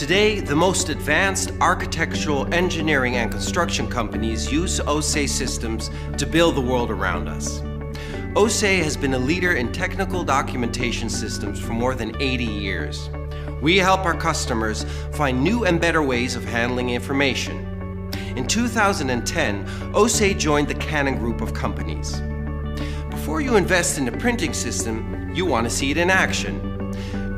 Today, the most advanced architectural, engineering, and construction companies use Océ systems to build the world around us. Océ has been a leader in technical documentation systems for more than 80 years. We help our customers find new and better ways of handling information. In 2010, Océ joined the Canon Group of companies. Before you invest in a printing system, you want to see it in action.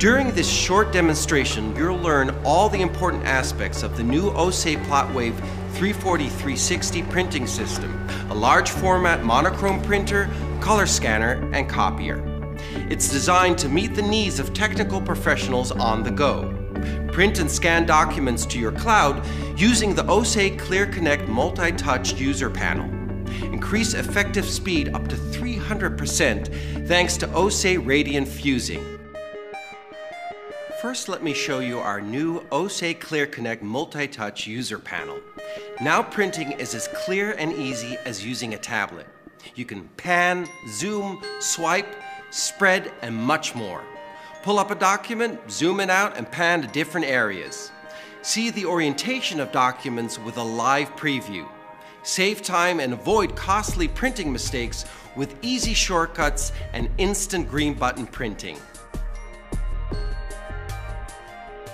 During this short demonstration, you'll learn all the important aspects of the new Océ PlotWave 340-360 printing system, a large format monochrome printer, color scanner, and copier. It's designed to meet the needs of technical professionals on the go. Print and scan documents to your cloud using the Océ ClearConnect multi-touch user panel. Increase effective speed up to 300% thanks to Océ Radiant Fusing. First, let me show you our new Océ ClearConnect multi-touch user panel. Now printing is as clear and easy as using a tablet. You can pan, zoom, swipe, spread, and much more. Pull up a document, zoom it out, and pan to different areas. See the orientation of documents with a live preview. Save time and avoid costly printing mistakes with easy shortcuts and instant green button printing.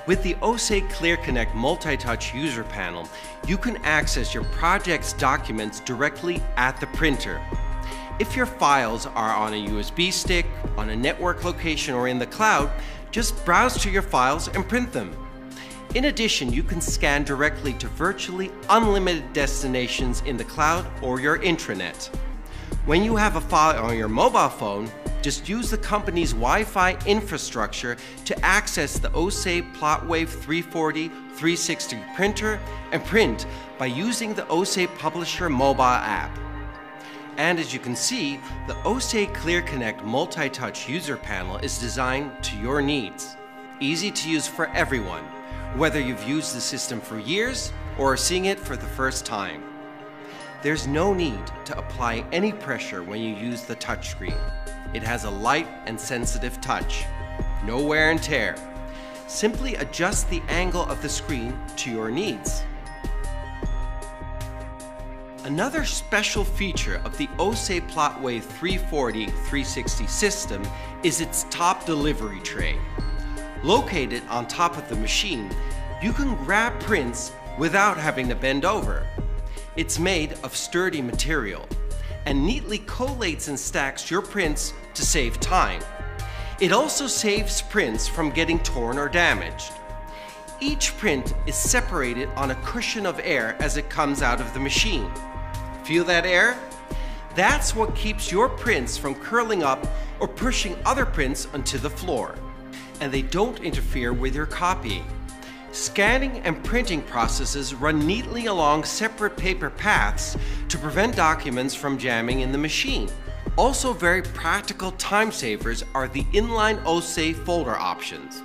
With the Océ ClearConnect multi-touch user panel, you can access your project's documents directly at the printer. If your files are on a USB stick, on a network location, or in the cloud, just browse to your files and print them. In addition, you can scan directly to virtually unlimited destinations in the cloud or your intranet. When you have a file on your mobile phone, just use the company's Wi-Fi infrastructure to access the Océ PlotWave 340 360 printer and print by using the Océ Publisher mobile app. And as you can see, the Océ ClearConnect multi-touch user panel is designed to your needs. Easy to use for everyone, whether you've used the system for years or are seeing it for the first time. There's no need to apply any pressure when you use the touchscreen. It has a light and sensitive touch. No wear and tear. Simply adjust the angle of the screen to your needs. Another special feature of the Océ PlotWave 340-360 system is its top delivery tray. Located on top of the machine, you can grab prints without having to bend over. It's made of sturdy material and neatly collates and stacks your prints to save time. It also saves prints from getting torn or damaged. Each print is separated on a cushion of air as it comes out of the machine. Feel that air? That's what keeps your prints from curling up or pushing other prints onto the floor. And they don't interfere with your copying. Scanning and printing processes run neatly along separate paper paths to prevent documents from jamming in the machine. Also very practical time savers are the inline Océ folder options.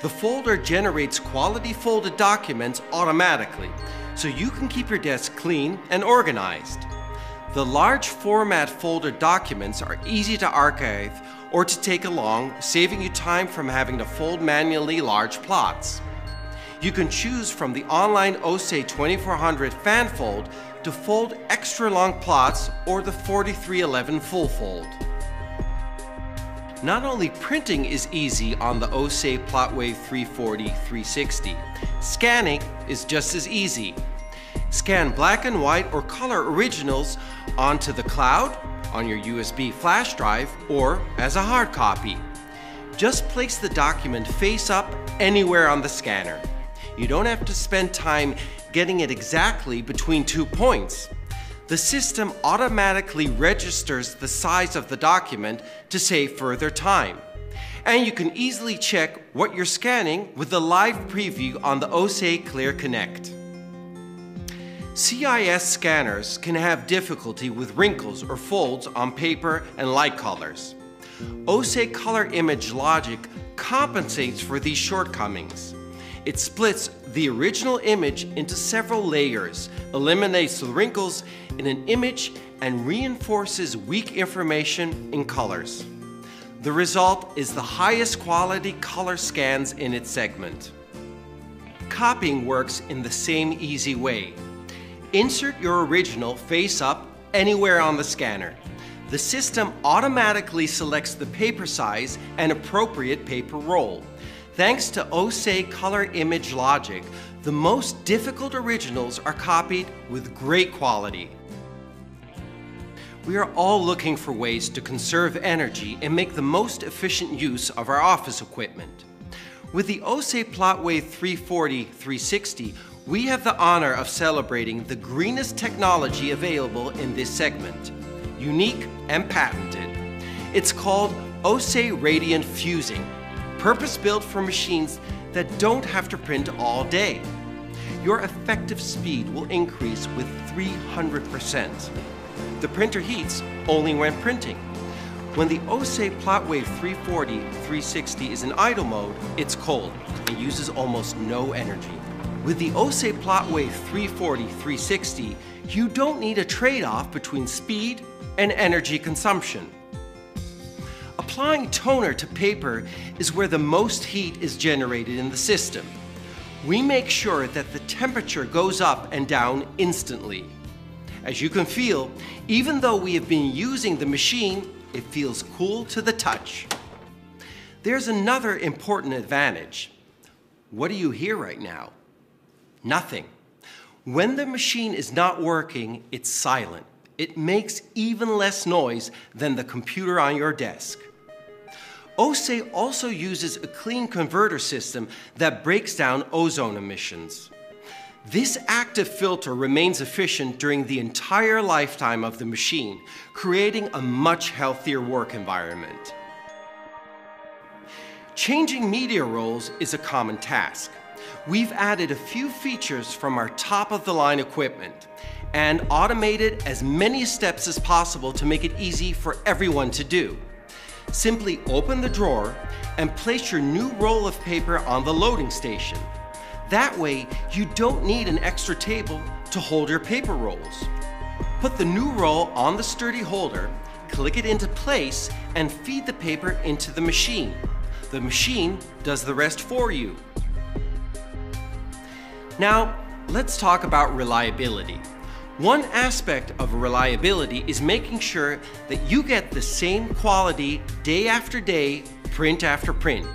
The folder generates quality folded documents automatically, so you can keep your desk clean and organized. The large format folder documents are easy to archive or to take along, saving you time from having to fold manually large plots. You can choose from the online Océ 2400 fan fold to fold extra long plots or the 4311 full fold. Not only printing is easy on the Océ PlotWave 340-360, scanning is just as easy. Scan black and white or color originals onto the cloud, on your USB flash drive, or as a hard copy. Just place the document face up anywhere on the scanner. You don't have to spend time getting it exactly between two points. The system automatically registers the size of the document to save further time. And you can easily check what you're scanning with the live preview on the Océ ClearConnect. CIS scanners can have difficulty with wrinkles or folds on paper and light colors. Océ Color Image Logic compensates for these shortcomings. It splits the original image into several layers, eliminates the wrinkles in an image, and reinforces weak information in colors. The result is the highest quality color scans in its segment. Copying works in the same easy way. Insert your original face up anywhere on the scanner. The system automatically selects the paper size and appropriate paper roll. Thanks to Océ color image logic, the most difficult originals are copied with great quality. We are all looking for ways to conserve energy and make the most efficient use of our office equipment. With the Océ Plotwave 340-360, we have the honor of celebrating the greenest technology available in this segment, unique and patented. It's called Océ Radiant Fusing, purpose-built for machines that don't have to print all day. Your effective speed will increase with 300%. The printer heats only when printing. When the Océ Plotwave 340-360 is in idle mode, it's cold and uses almost no energy. With the Océ Plotwave 340-360, you don't need a trade-off between speed and energy consumption. Applying toner to paper is where the most heat is generated in the system. We make sure that the temperature goes up and down instantly. As you can feel, even though we have been using the machine, it feels cool to the touch. There's another important advantage. What do you hear right now? Nothing. When the machine is not working, it's silent. It makes even less noise than the computer on your desk. Océ also uses a clean converter system that breaks down ozone emissions. This active filter remains efficient during the entire lifetime of the machine, creating a much healthier work environment. Changing media rolls is a common task. We've added a few features from our top-of-the-line equipment and automated as many steps as possible to make it easy for everyone to do. Simply open the drawer and place your new roll of paper on the loading station. That way, you don't need an extra table to hold your paper rolls. Put the new roll on the sturdy holder, click it into place, and feed the paper into the machine. The machine does the rest for you. Now, let's talk about reliability. One aspect of reliability is making sure that you get the same quality day after day, print after print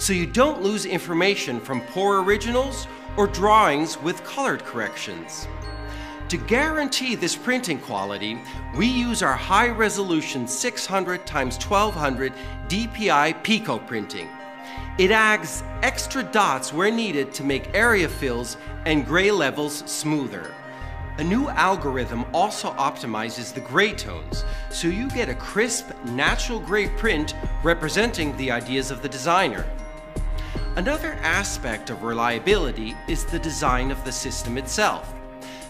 so you don't lose information from poor originals or drawings with colored corrections. To guarantee this printing quality, we use our high-resolution 600 x 1200 DPI Pico printing. It adds extra dots where needed to make area fills and gray levels smoother. A new algorithm also optimizes the gray tones, so you get a crisp, natural gray print representing the ideas of the designer. Another aspect of reliability is the design of the system itself.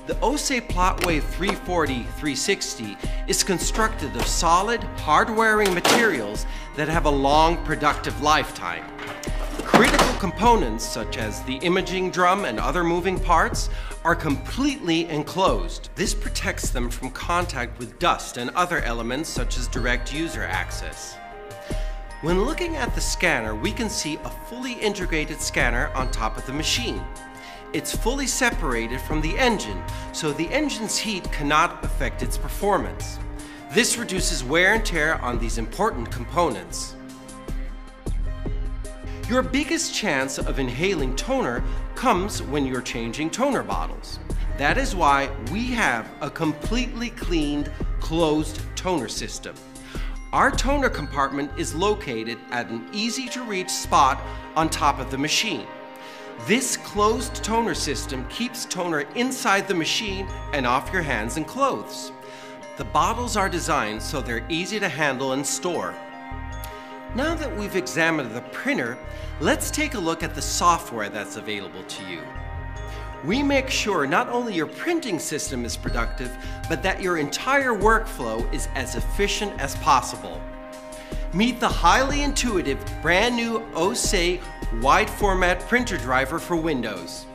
The Océ Plotwave 340-360 is constructed of solid, hard-wearing materials that have a long productive lifetime. Critical components such as the imaging drum and other moving parts are completely enclosed. This protects them from contact with dust and other elements such as direct user access. When looking at the scanner, we can see a fully integrated scanner on top of the machine. It's fully separated from the engine, so the engine's heat cannot affect its performance. This reduces wear and tear on these important components. Your biggest chance of inhaling toner comes when you're changing toner bottles. That is why we have a completely cleaned, closed toner system. Our toner compartment is located at an easy to reach spot on top of the machine. This closed toner system keeps toner inside the machine and off your hands and clothes. The bottles are designed so they're easy to handle and store. Now that we've examined the printer, let's take a look at the software that's available to you. We make sure not only your printing system is productive, but that your entire workflow is as efficient as possible. Meet the highly intuitive brand new Océ wide format printer driver for Windows.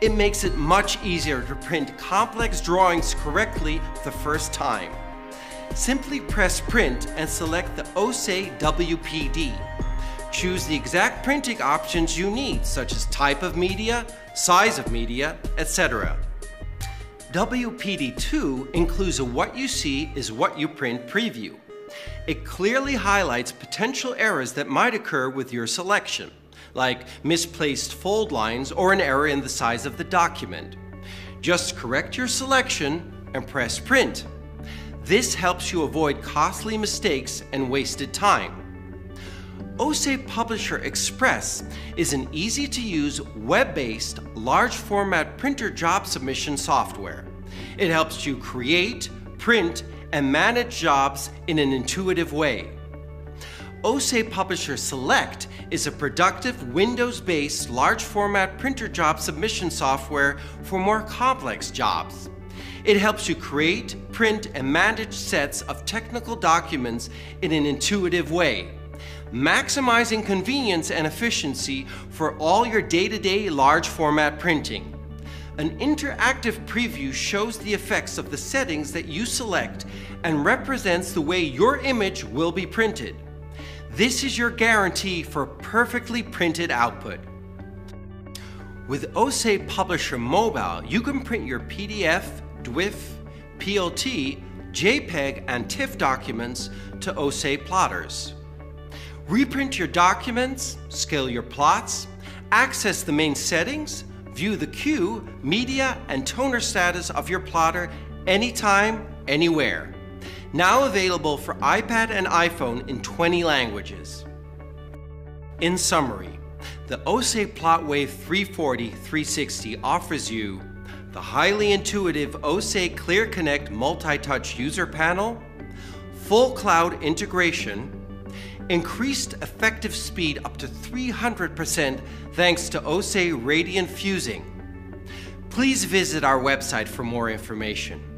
It makes it much easier to print complex drawings correctly the first time. Simply press print and select the Océ WPD. Choose the exact printing options you need, such as type of media, size of media, etc. WPD2 includes a what you see is what you print preview. It clearly highlights potential errors that might occur with your selection, like misplaced fold lines or an error in the size of the document. Just correct your selection and press print. This helps you avoid costly mistakes and wasted time. Océ Publisher Express is an easy to use web based large format printer job submission software. It helps you create, print, and manage jobs in an intuitive way. Océ Publisher Select is a productive Windows based large format printer job submission software for more complex jobs. It helps you create, print, and manage sets of technical documents in an intuitive way, maximizing convenience and efficiency for all your day to day large format printing. An interactive preview shows the effects of the settings that you select and represents the way your image will be printed. This is your guarantee for perfectly printed output. With Océ Publisher Mobile, you can print your PDF, DWF, PLT, JPEG, and TIFF documents to Océ plotters. Reprint your documents, scale your plots, access the main settings, view the queue, media, and toner status of your plotter anytime, anywhere. Now available for iPad and iPhone in 20 languages. In summary, the Océ PlotWave 340-360 offers you the highly intuitive Océ ClearConnect multi-touch user panel, full cloud integration, increased effective speed up to 300% thanks to Océ Radiant Fusing. Please visit our website for more information.